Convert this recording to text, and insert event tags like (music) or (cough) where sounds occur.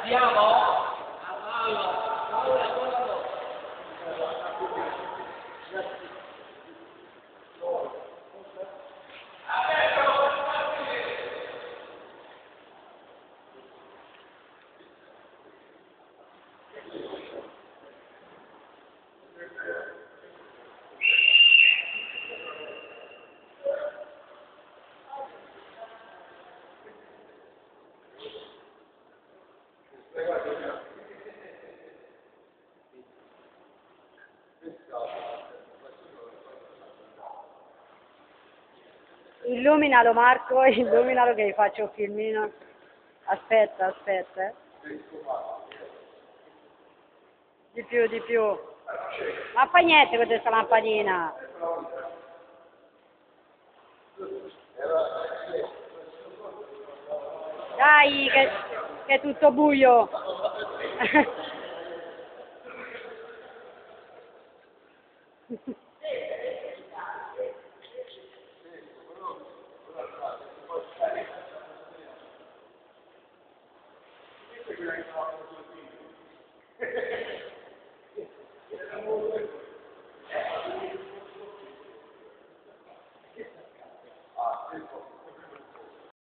Andiamo? Illuminalo Marco, (laughs) illuminalo che faccio un filmino. Aspetta, aspetta. eh. Di più, di più. Ma fa niente con questa lampadina. Dai, che, che è tutto buio. (laughs)